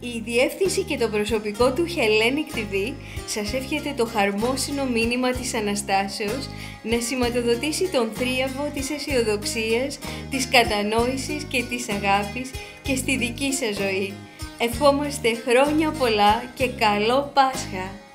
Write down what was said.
Η διεύθυνση και το προσωπικό του Hellenic TV σας εύχεται το χαρμόσυνο μήνυμα της Αναστάσεως να σηματοδοτήσει τον θρίαβο της αισιοδοξίας, της κατανόησης και της αγάπης και στη δική σας ζωή. Ευχόμαστε χρόνια πολλά και καλό Πάσχα!